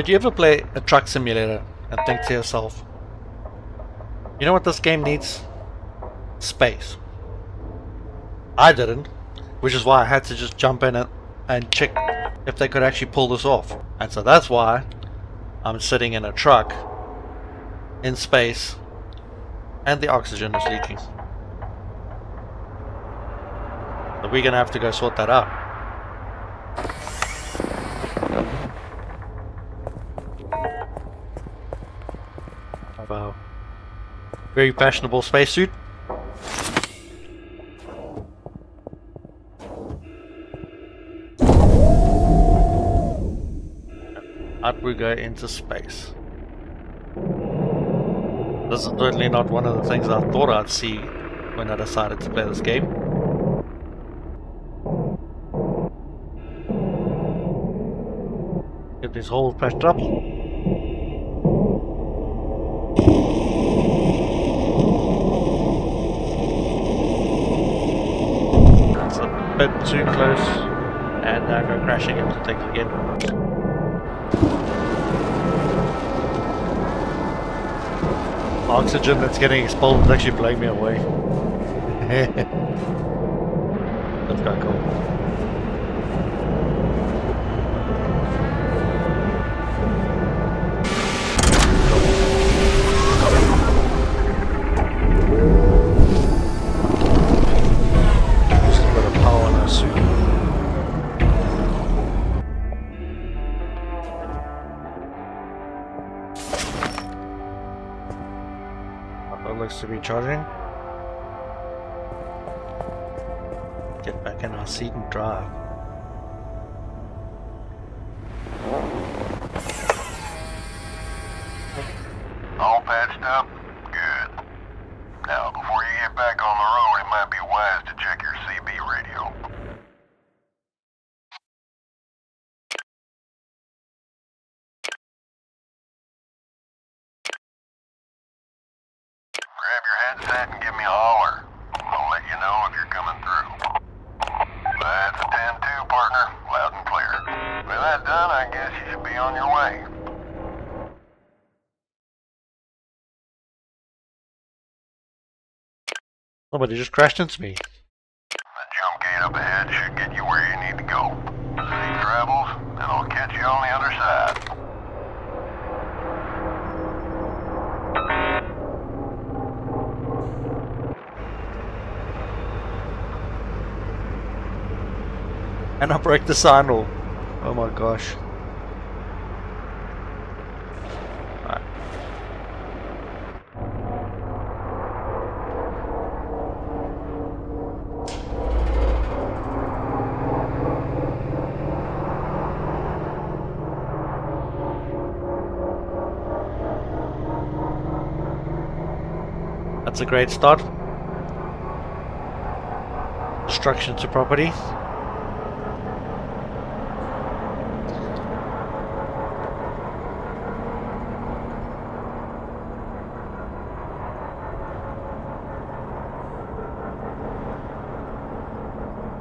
Did you ever play a truck simulator and think to yourself, you know what this game needs? Space. I didn't, which is why I had to just jump in and, and check if they could actually pull this off. And so that's why I'm sitting in a truck in space and the oxygen is leaking. So we're gonna have to go sort that out. Very fashionable spacesuit. Up we go into space. This is certainly not one of the things I thought I'd see when I decided to play this game. Get this holes patched up. That's a bit too close and I go crashing into things again. Oxygen that's getting expelled is actually blowing me away. that's kind of cool. That looks to be charging. Get back in our seat and drive. All patched up? Good. Now, before you get back on the road, it might be wise to check your CB radio. Grab your headset and give me a holler. I'll let you know if you're coming through. That's a 10-2, partner. Loud and clear. With that done, I guess you should be on your way. Somebody just crashed into me. The jump gate up ahead should get you where you need to go. Safe travels, and I'll catch you on the other side. And I broke the signal. Oh my gosh. That's a great start. Destruction to property.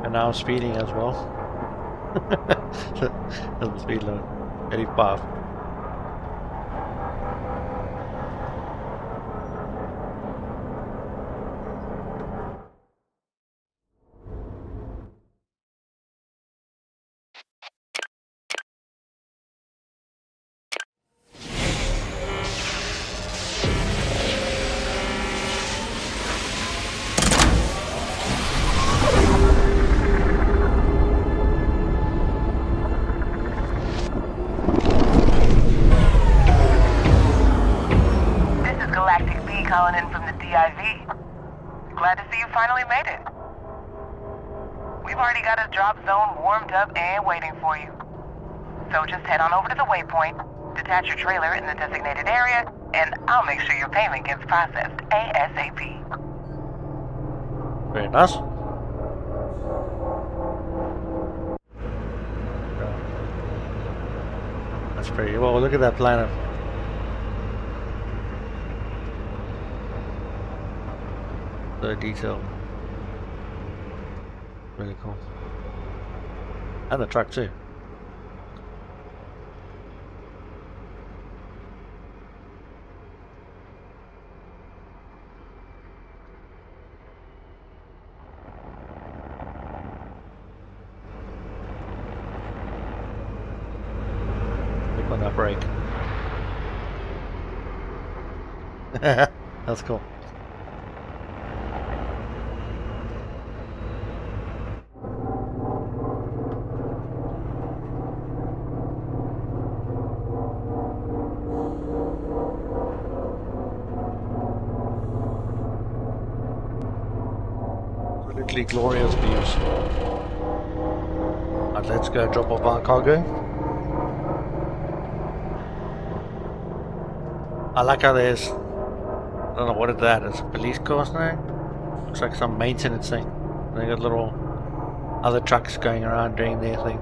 And now I'm speeding as well. The speed limit. 85. This your trailer in the designated area, and I'll make sure your payment gets processed ASAP. Very nice. That's pretty well. Look at that planet. The detail. Really cool. And the truck too. brake. That's cool. Absolutely glorious views. Right, let's go drop off our cargo. I like how there's don't know what is that, it's a police car now? Looks like some maintenance thing. They got little other trucks going around doing their thing.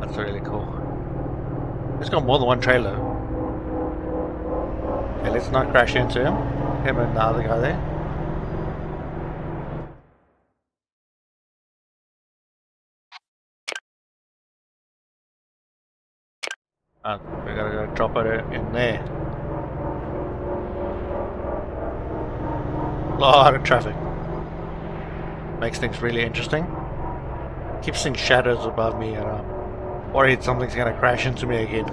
That's really cool. It's got more than one trailer. Okay, let's not crash into him. Him and the other guy there. And we gotta go drop it in there. Lot of traffic. Makes things really interesting. Keep seeing shadows above me and I'm worried something's gonna crash into me again.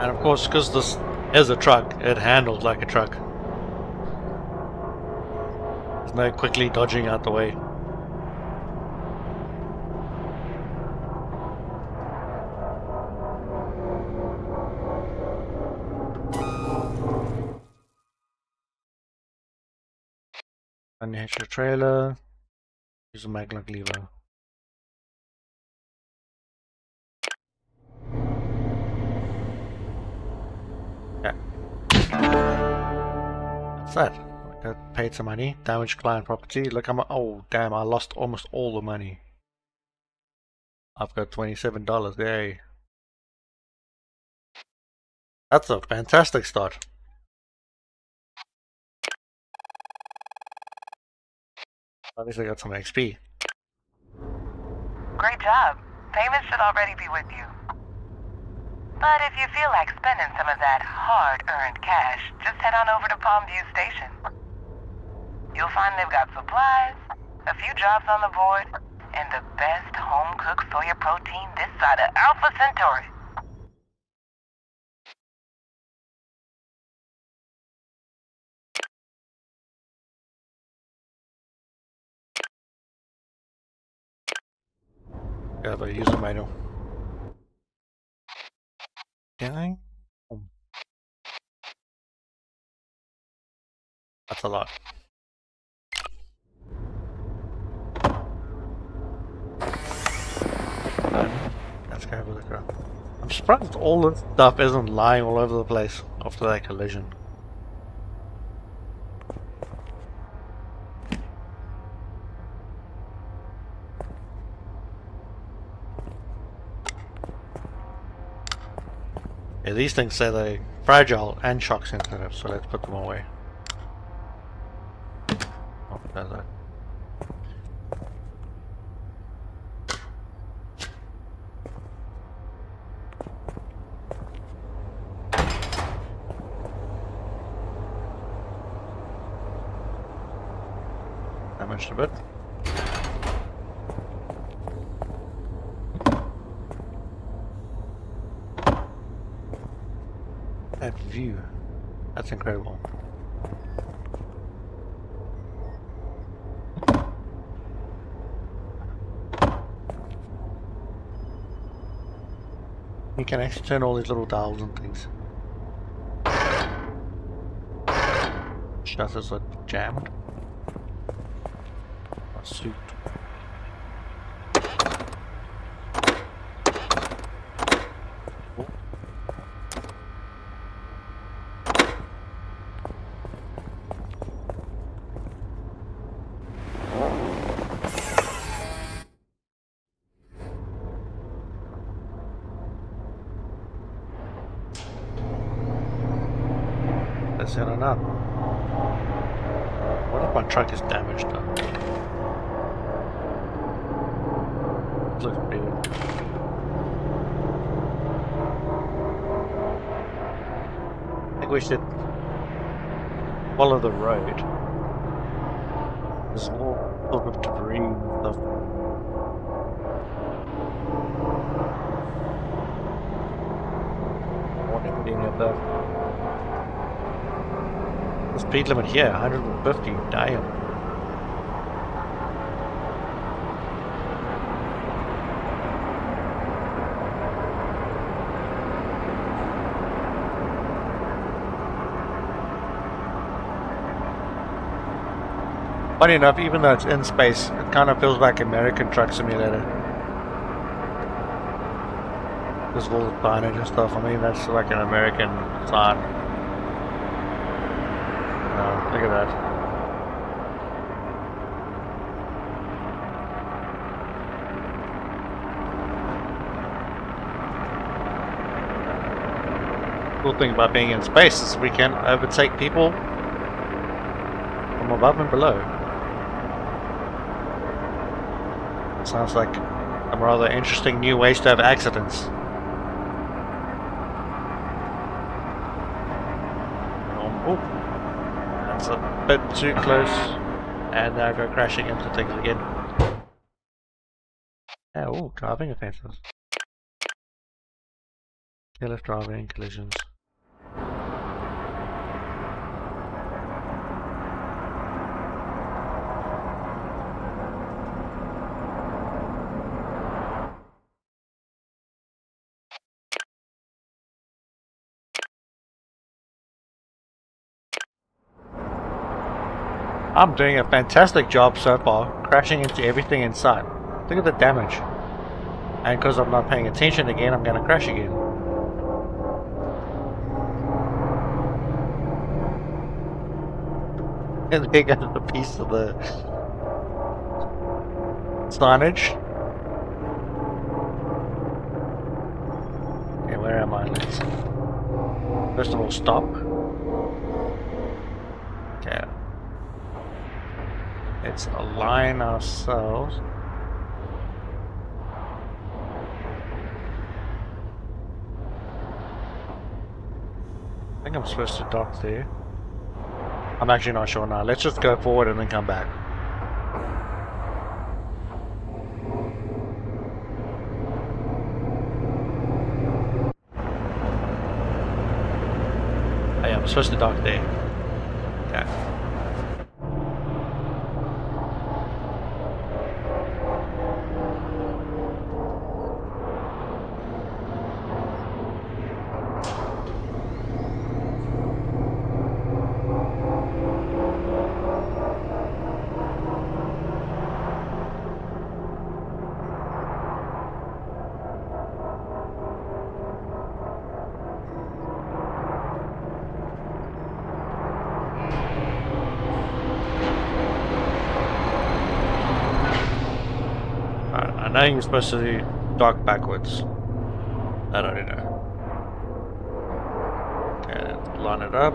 And of course, because this is a truck, it handles like a truck. There's no quickly dodging out the way. Unhitch your trailer. Use a magnet lever. What's that? I paid some money. Damaged client property. Look, I'm. Oh, damn! I lost almost all the money. I've got twenty-seven dollars. Yay! That's a fantastic start. At least I got some XP. Great job. Payment should already be with you. But if you feel like spending some of that hard-earned cash, just head on over to Palmview Station. You'll find they've got supplies, a few jobs on the board, and the best home-cooked soya protein this side of Alpha Centauri. Yeah, the user manual. Can I? Oh. That's a lot. Um, Let's a look around. I'm surprised all this stuff isn't lying all over the place after that collision. Yeah, these things say they're fragile and shock sensitive, so let's put them away. Oh, there's that. Damaged a bit. That view. That's incredible. You can actually turn all these little dials and things. Shutters are jammed. Suit. truck is damaged though. Looks pretty good. I think we should follow the road. Speed limit here, 150. Damn. Funny enough, even though it's in space, it kind of feels like American Truck Simulator. There's This little signage and stuff. I mean, that's like an American sign. Look at that. Cool thing about being in space is we can overtake people from above and below. Sounds like a rather interesting new ways to have accidents. Um, oh, that's a bit too close, and now go crashing into things again. Yeah, oh, driving offences. Careless driving, collisions. I'm doing a fantastic job so far, crashing into everything in sight. Look at the damage. And because I'm not paying attention again, I'm gonna crash again. And there goes the piece of the signage. Okay, where am I? Let's first of all stop. Let's align ourselves. I think I'm supposed to dock there. I'm actually not sure now. Let's just go forward and then come back. Yeah, I'm supposed to dock there. Okay. I, I know you're supposed to dock backwards. I don't know. Okay, line it up.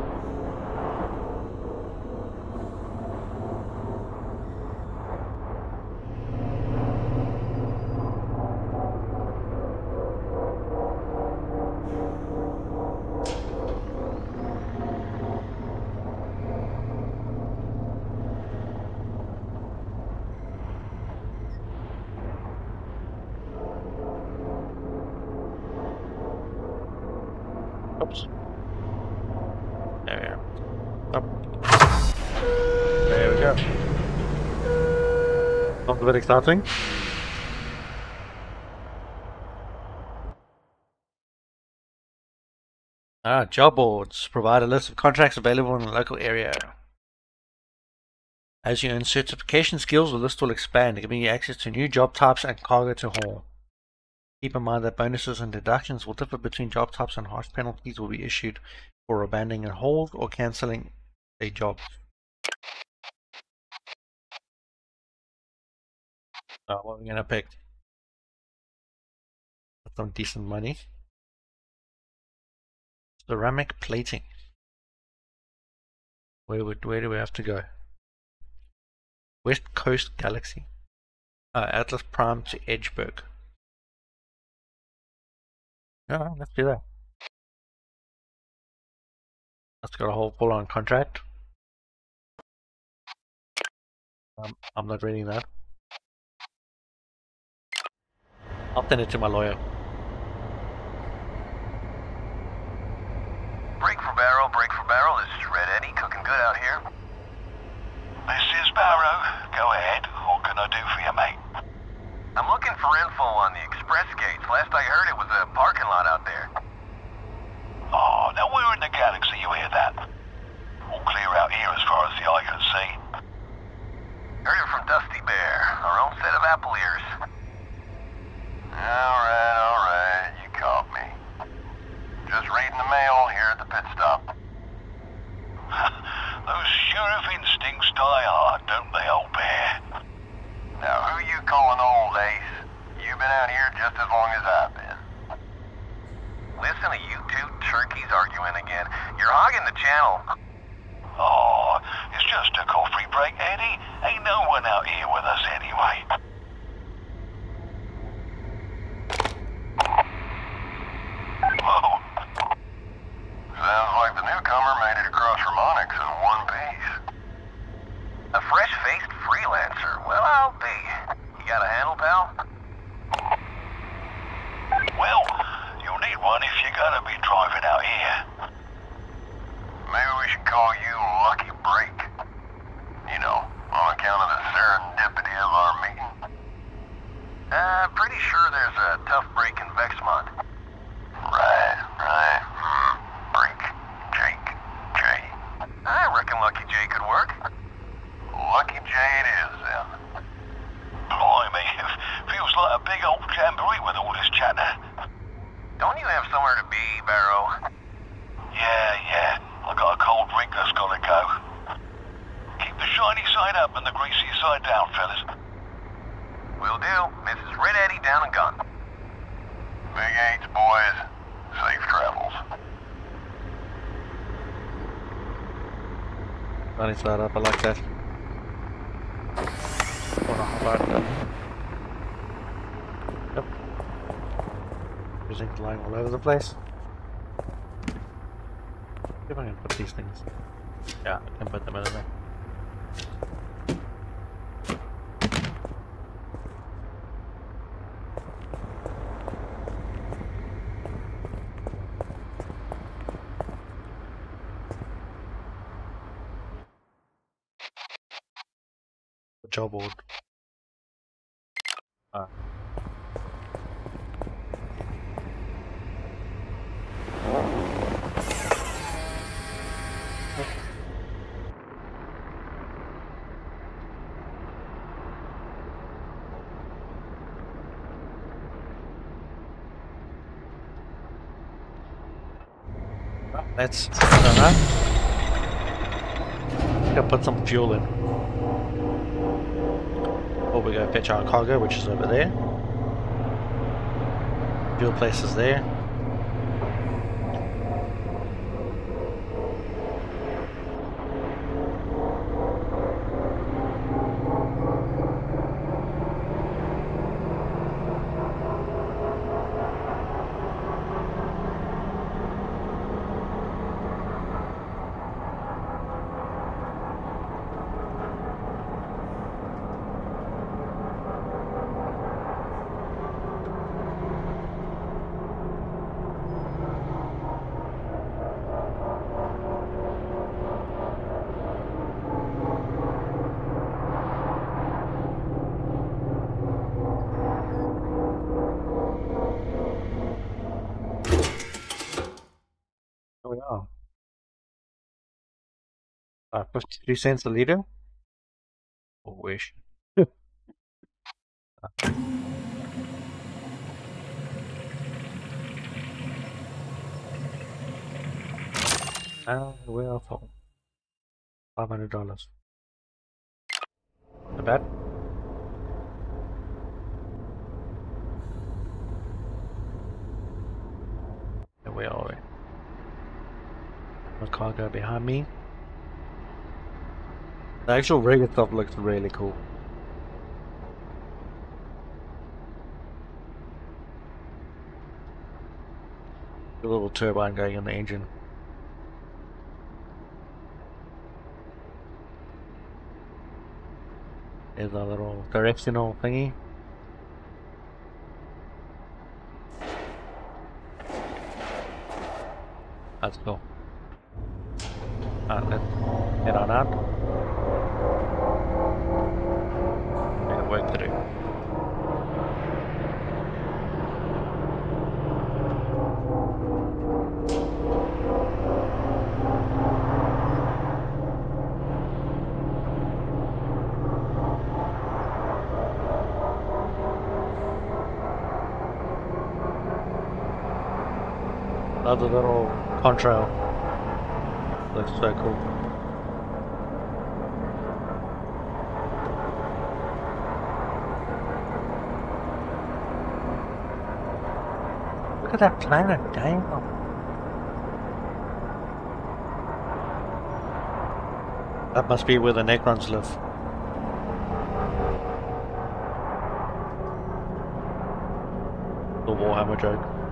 Oops. There we are. Up. There we go. A bit exciting. Ah, job boards provide a list of contracts available in the local area. As you earn certification skills, the list will expand, giving you access to new job types and cargo to haul. Keep in mind that bonuses and deductions will differ between job types and harsh penalties will be issued for abandoning a hold or cancelling a job. Uh, what are we gonna pick? Some decent money. Ceramic plating. Where would where do we have to go? West Coast Galaxy. Uh, Atlas Prime to Edgeburg. Yeah, let's do that. That's got a whole full on contract. Um, I'm not reading that. I'll send it to my lawyer. Break for barrel, break for barrel. This is Red Eddie, cooking good out here. This is Barrow. Go ahead. What can I do for you, mate? I'm looking for info on the express gates. Last I heard it was a parking lot out there. Oh, now we're in the galaxy, you hear that? All clear out here as far as the eye can see. Heard it from Dusty Bear, our own set of apple ears. Alright, alright, you caught me. Just reading the mail here at the pit stop. Those sheriff instincts die hard, don't they, old bear? Now, who you calling old, Ace? You've been out here just as long as I've been. Listen to you two turkeys arguing again. You're hogging the channel. Oh, it's just a coffee break, Eddie. Ain't no one out here with us anyway. Whoa, Sounds like the newcomer made it across from Onyx in one piece. A fresh-faced freelancer. Well, I'll be. You got a handle, pal? well, you'll need one if you're gonna be driving out here. Maybe we should call you Lucky Break. You know, on account of the serendipity of our meeting. Uh, pretty sure there's a tough break in Vexmont. Right, right. Hmm. Break. Jake. Jay. I reckon Lucky J could work. Lucky J it is, then. Blimey, feels like a big old jamboree with all this chatter. Don't you have somewhere to be, Barrow? Yeah, yeah. I got a cold drink that's gotta go. Keep the shiny side up and the greasy side down, fellas. Will do. Mrs. Red Eddie down and gone. Big eights, boys. Safe travels. Running side up, I like that. Oh no, how about that? Yep. Using lying all over the place. See if I can put these things. Yeah, I can put them in there. The job board. Ah. I don't know. Gotta put some fuel in. Oh, we gotta pitch our cargo, which is over there. Fuel place is there. Here we are. Uh, 52 cents a liter? Oh, wish. Uh, we're off home. Five hundred dollars. Not bad. And are we? The cargo behind me. The actual rig itself looks really cool. The little turbine going in the engine. There's a little directional thingy. That's cool. Alright, let's head on out. Another little contrail. Looks so cool. Look at that planet, damn. That must be where the Necrons live. The Warhammer joke.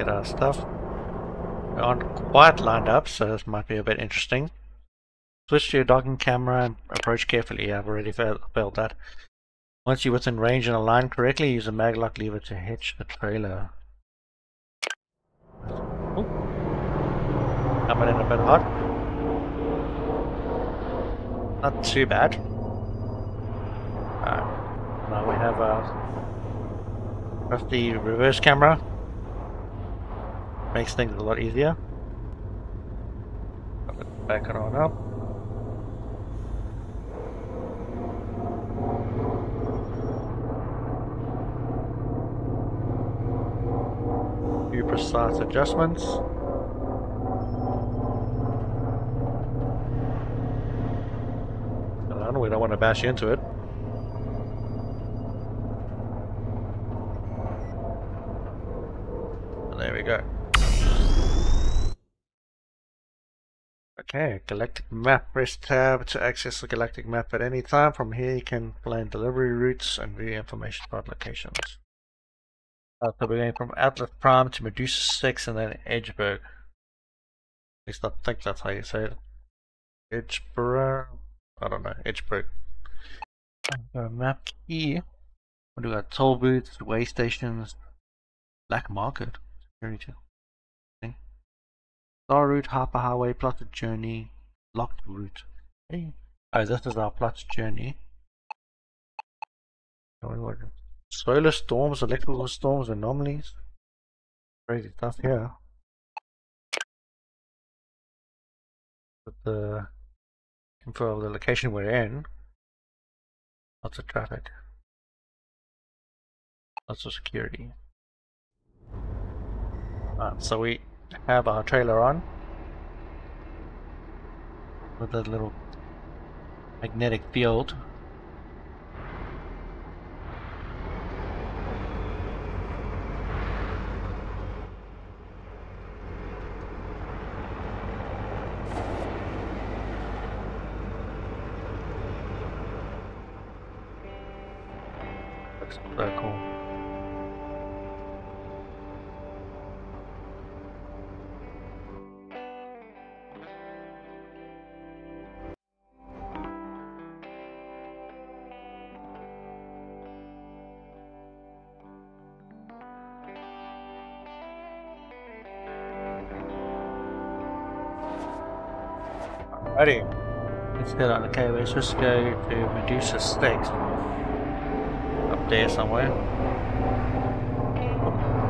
Get our stuff. We're on quite lined up, so this might be a bit interesting. Switch to your docking camera and approach carefully. I've already failed that. Once you're within range and aligned correctly, use the maglock lever to hitch the trailer. Coming in a bit hot. Not too bad. Now we have uh, that's the reverse camera. Makes things a lot easier. Back it on up. Few precise adjustments. Hold we don't want to bash into it. Okay, galactic map. Press tab to access the galactic map at any time. From here you can plan delivery routes and view information about locations. Uh, so we're going from Atlas Prime to Medusa 6 and then Edgeburg. At least I think that's how you say it. Edgeborough? I don't know, Edgeburg. Uh, map key. We got toll booths, way stations, black market, security. Star route, Harper Highway, plotted journey, locked route. Hey. Oh, this is our plotted journey. Solar storms, electrical storms, anomalies. Crazy stuff here. With uh, the info of the location we're in. Lots of traffic. Lots of security. Alright, so we have our trailer on with a little magnetic field. Let's just go to Medusa's 6. Up there somewhere.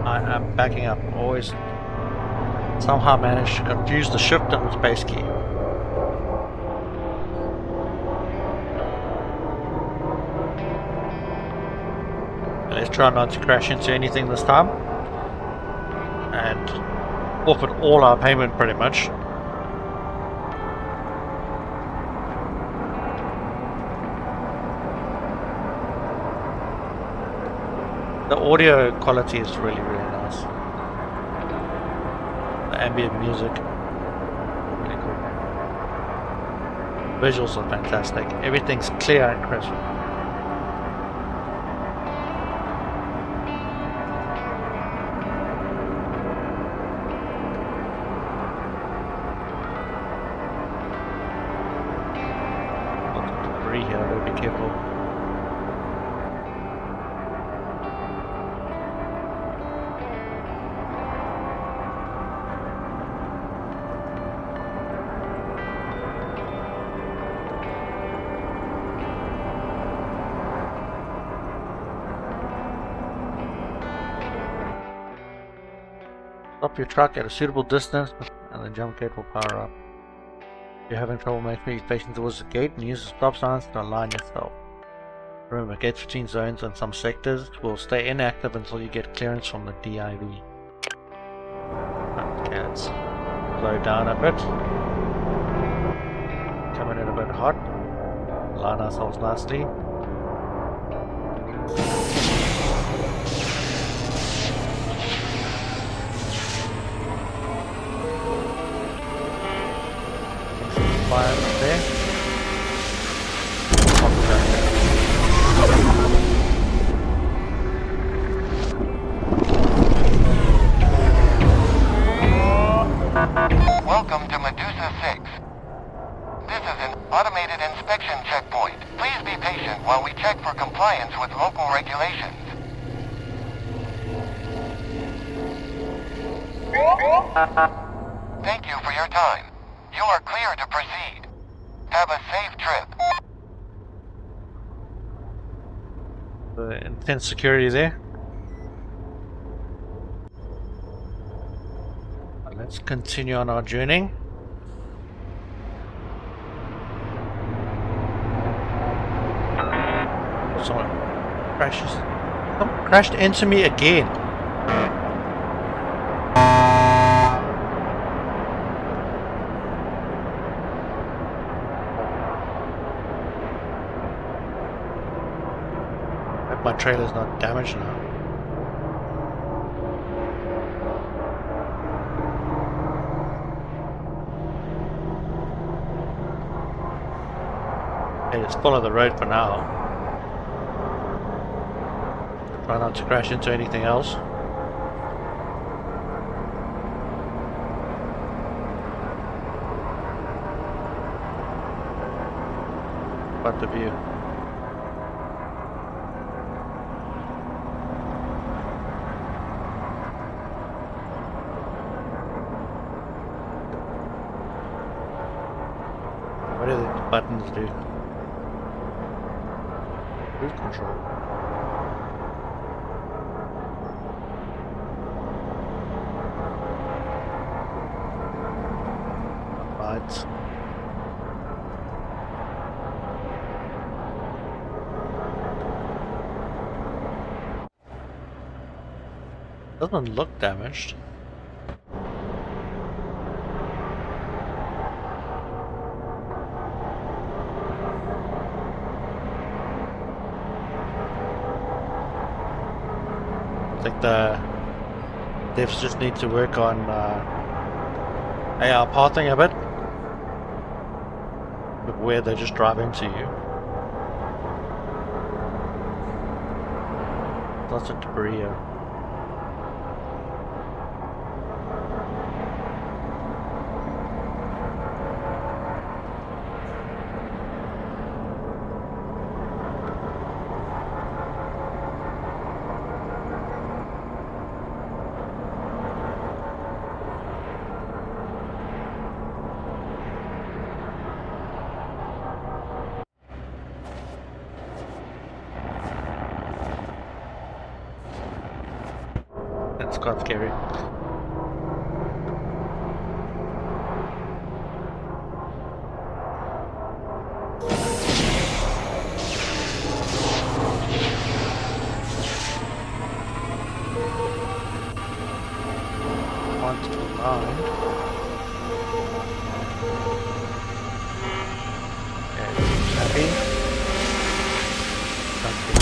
I am backing up. Always somehow managed to confuse the shift and the space key. Let's try not to crash into anything this time. And forfeit all our payment pretty much. The audio quality is really, really nice. The ambient music, really cool. Visuals are fantastic. Everything's clear and crisp. Your truck at a suitable distance and the jump gate will power up. If you're having trouble make sure you facing towards the gate, and use the stop signs to align yourself. Remember, gates between zones and some sectors will stay inactive until you get clearance from the DIV. Okay, let's slow down a bit. Coming in a bit hot. Line ourselves nicely. To 6. This is an automated inspection checkpoint. Please be patient while we check for compliance with local regulations. Thank you for your time. You are clear to proceed. Have a safe trip. The intense security there. Let's continue on our journey. Someone crashes. Someone crashed into me again. Hope my trailer's not damaged now. Hey, just follow the road for now. Try not to crash into anything else. But the view. What do the buttons do? Cruise control. Doesn't look damaged. Think the devs just need to work on uh, AI pathing a bit. With where they just drive into you. Lots of debris here. That's quite scary. Want to line. Okay, happy. Something.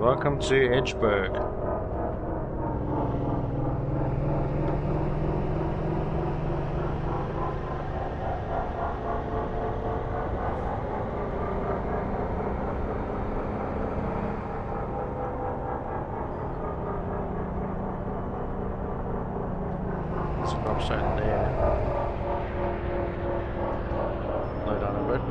Welcome to Edgeburg. Stop sign there. Slow down a bit.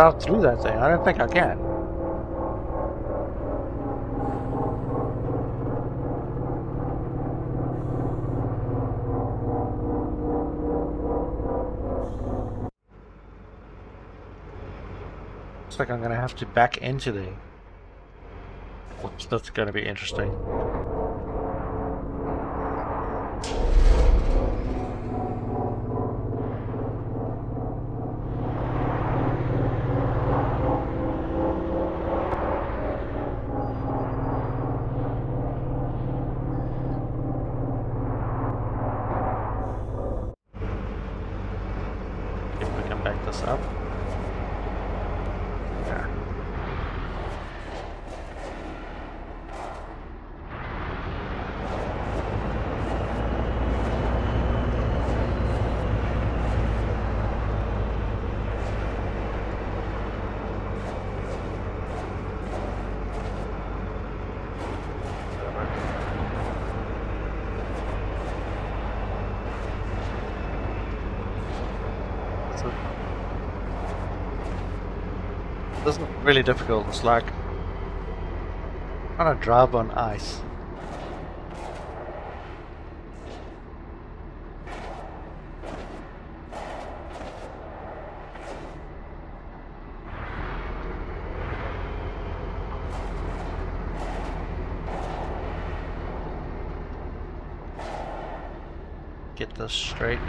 Drive through that thing? I don't think I can. Looks like I'm gonna have to back into the... Oops, that's gonna be interesting. If we can back this up. Yeah. So this is really difficult. It's like trying to drive on ice. Get this straight.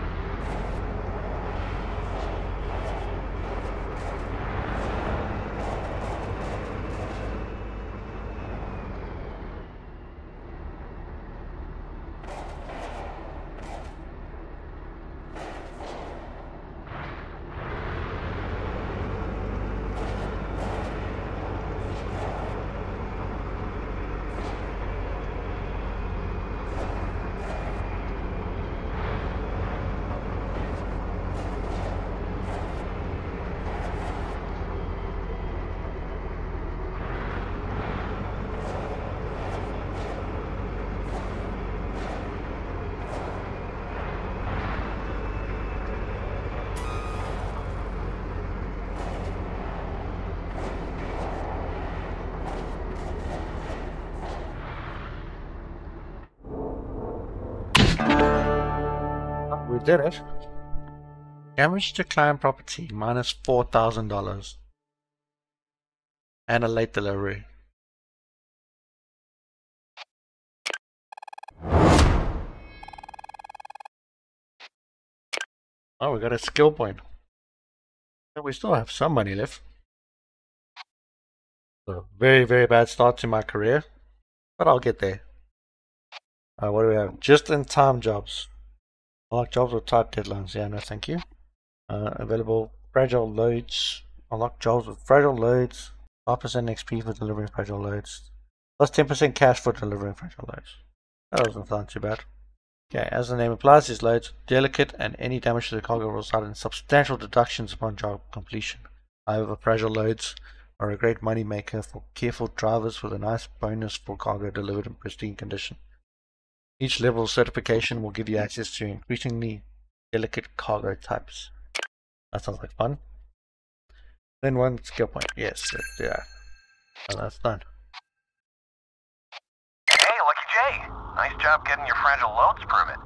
Oh, We did it. Damage to client property minus four thousand dollars. And a late delivery. Oh, we got a skill point. We still have some money left. So very, very bad start to my career. But I'll get there. Uh, what do we have? Just in time jobs. Unlock jobs with tight deadlines. Yeah, no, thank you. Uh, available fragile loads. Unlock jobs with fragile loads. 5% XP for delivering fragile loads. Plus 10% cash for delivering fragile loads. That doesn't sound too bad. Okay, as the name implies, these loads are delicate and any damage to the cargo will result in substantial deductions upon job completion. However, fragile loads are a great money maker for careful drivers with a nice bonus for cargo delivered in pristine condition. Each level of certification will give you access to increasingly delicate cargo types. That sounds like fun. Then one skill point. Yes, let's do that. Oh, that's done. Hey, Lucky J. Nice job getting your fragile loads permit.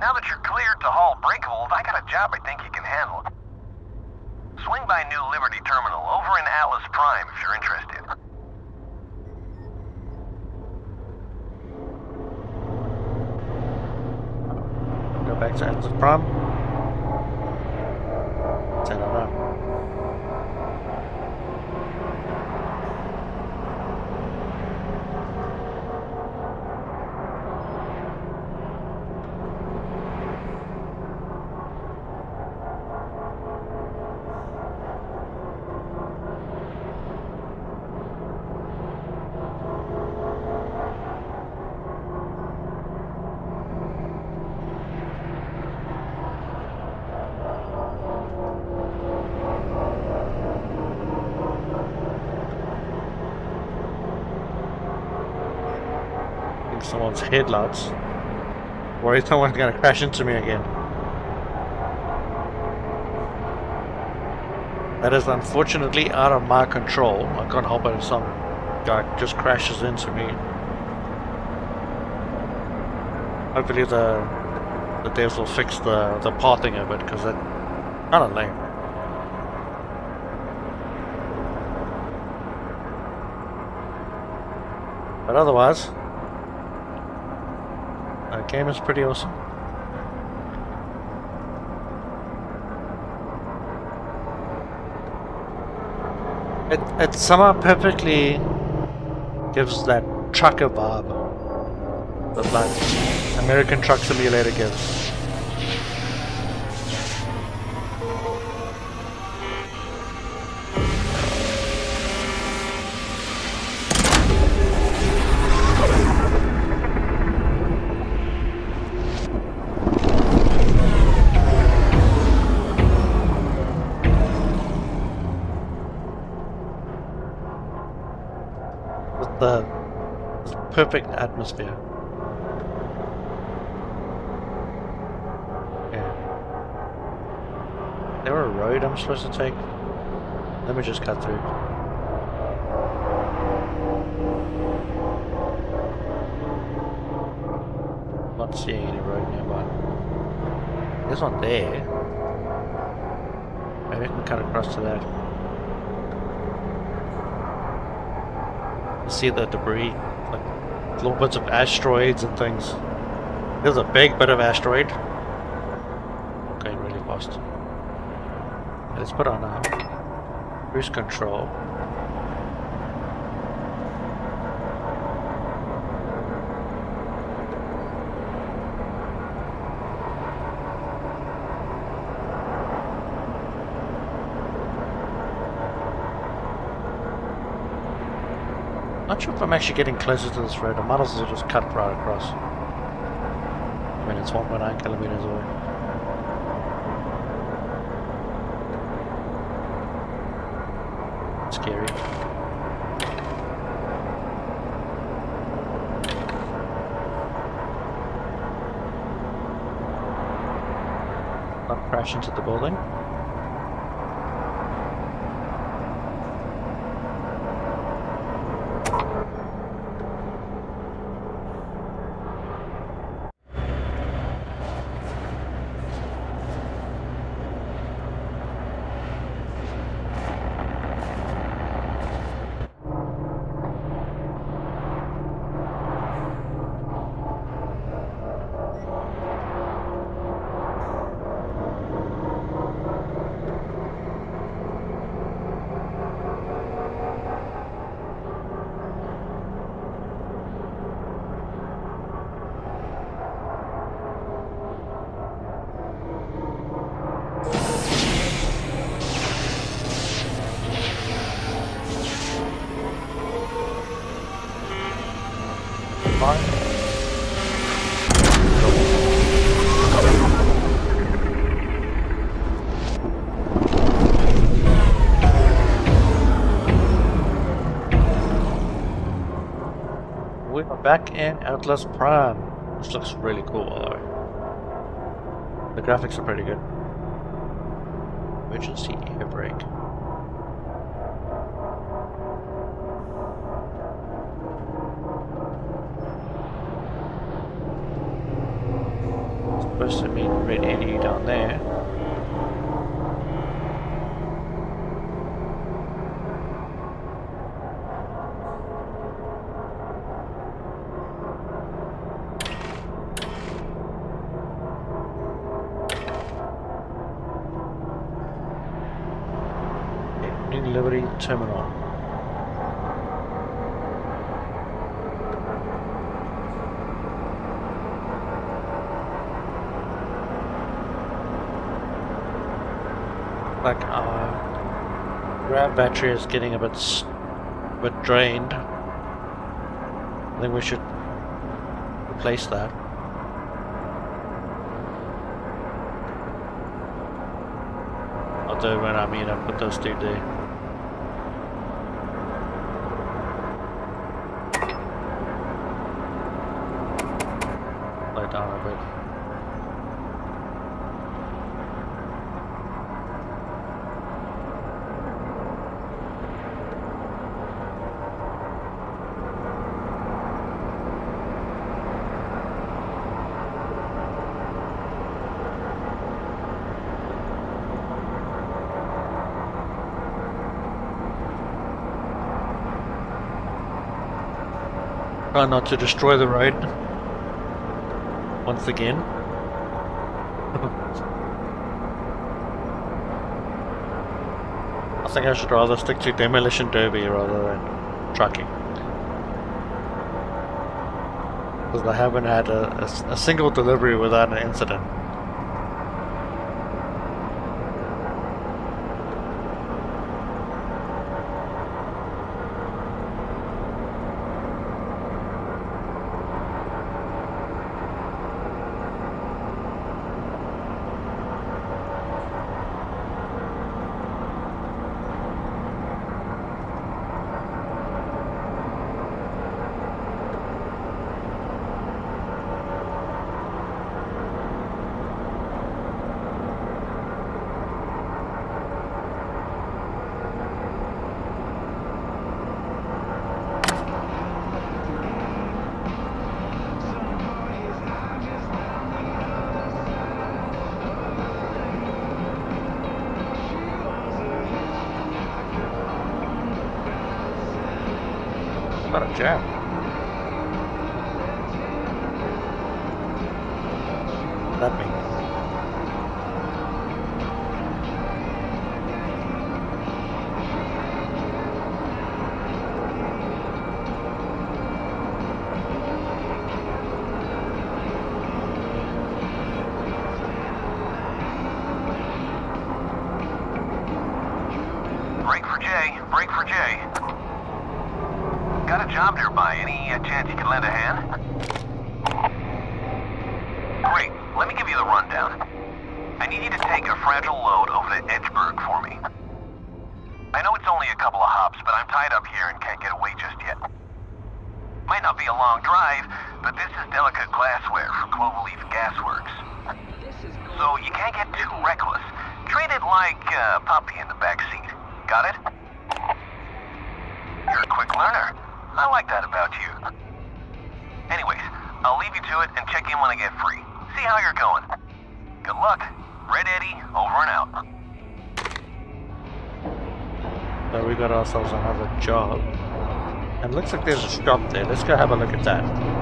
Now that you're cleared to haul breakables, I got a job I think you can handle. Swing by New Liberty Terminal over in Atlas Prime if you're interested. Back to Atlas Prime. Set it someone's headlights. Worried someone's gonna crash into me again. That is unfortunately out of my control. I can't help it if some guy just crashes into me. Hopefully the the devs will fix the the pathing of it because it kind of lame. But otherwise, the game is pretty awesome. It it somehow perfectly gives that trucker vibe that like American Truck Simulator gives. Perfect atmosphere. Yeah. There a road I'm supposed to take? Let me just cut through. Not seeing any road nearby. There's one there. Maybe I can cut across to that. See the debris, like little bits of asteroids and things. There's a big bit of asteroid. Okay, really fast. Let's put on uh, cruise control. If I'm actually getting closer to this road. I might as well just cut right across. I mean, it's 1.9 kilometers away. Scary. Not crash into the building. Fine. We are back in Atlas Prime. This looks really cool, by the way. The graphics are pretty good. Emergency air brake. Supposed to mean red LED down there. New Liberty Terminal. Like battery is getting a bit, a bit drained. I think we should replace that. I'll do it when I mean I put those two there. Slow down a bit. Try not to destroy the road. Once again. I think I should rather stick to demolition derby rather than trucking. Because I haven't had a single delivery without an incident. What a jam. And looks like there's a shop there. Let's go have a look at that.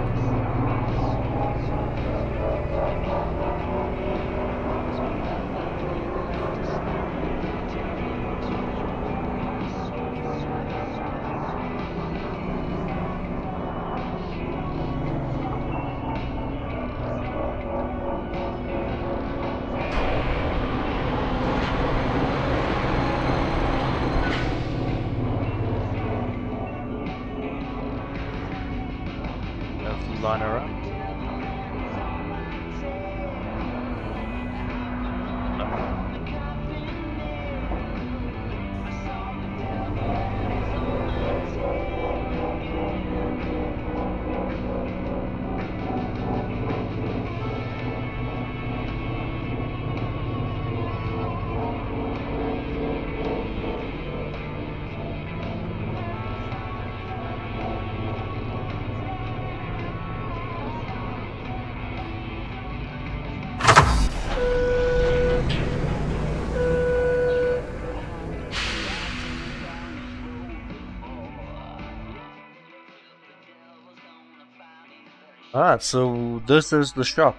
Alright, so this is the shop.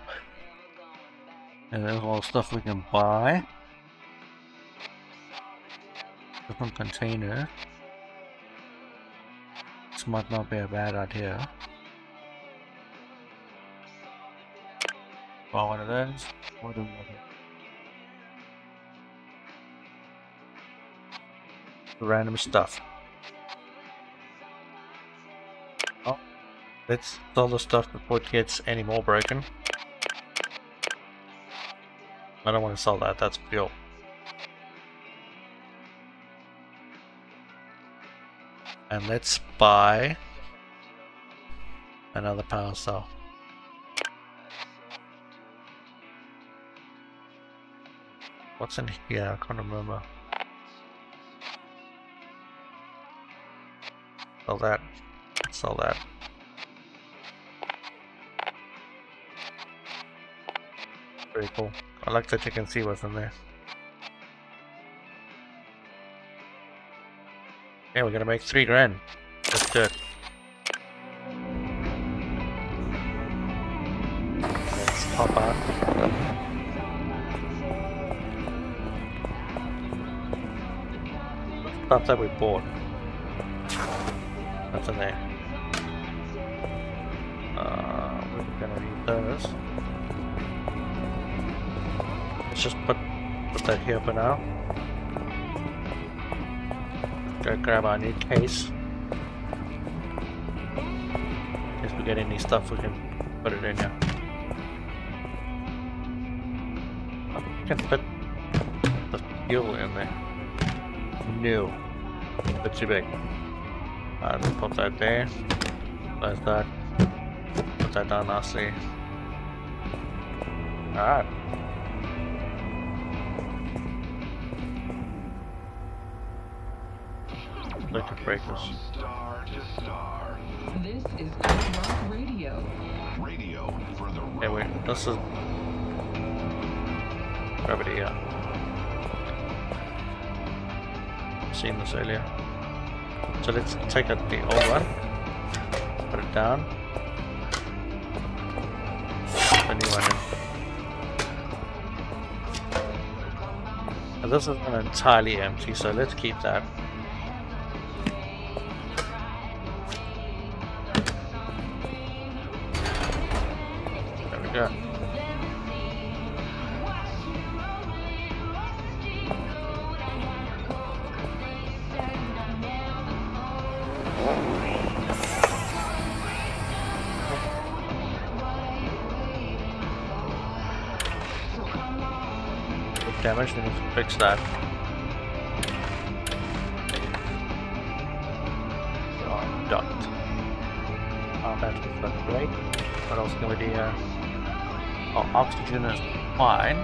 And there's all stuff we can buy. Different container. This might not be a bad idea. Buy one of those. What do we? Random stuff. Let's sell the stuff before it gets any more broken. I don't want to sell that, that's fuel. And let's buy another power cell. What's in here? I can't remember. Sell that. Sell that. pretty cool. I like that you can see what's in there. Okay, we're gonna make three grand. Let's do it. Let's pop out. Stuff that we bought. That's in there. Uh, we're gonna need those. Let's just put put that here for now. Go grab our new case. If we get any stuff, we can put it in here. We can put the fuel in there. No. Bit too big. Let's put that there. That's that. Put that down nicely. Alright. Electric breakers. Star to star. This is Good Rock Radio. Radio for the Hey, wait, this is. Gravity, yeah. Seen this earlier. So let's take out the old one, put it down, the new one in. And this isn't entirely empty, so let's keep that. Fix that. Duct. Oh, that's great. What else can we do here? Oh, oxygen is fine.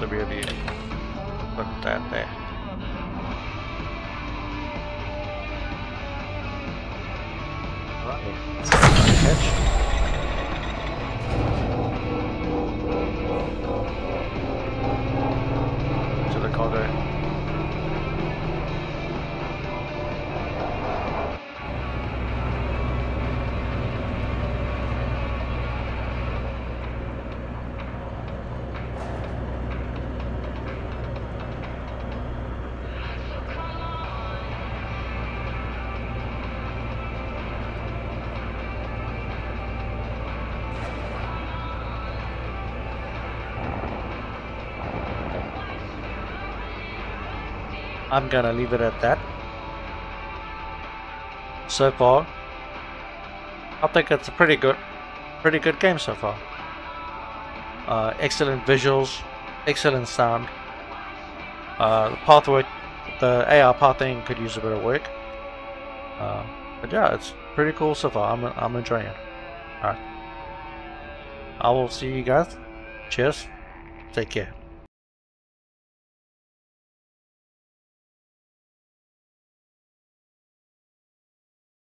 The rear view. Put that there. I'm gonna leave it at that. So far, I think it's a pretty good, pretty good game so far. Uh, excellent visuals, excellent sound. Uh, the pathway, the AI pathing could use a bit of work. Uh, but yeah, it's pretty cool so far. I'm, I'm enjoying it. Alright. I will see you guys. Cheers. Take care.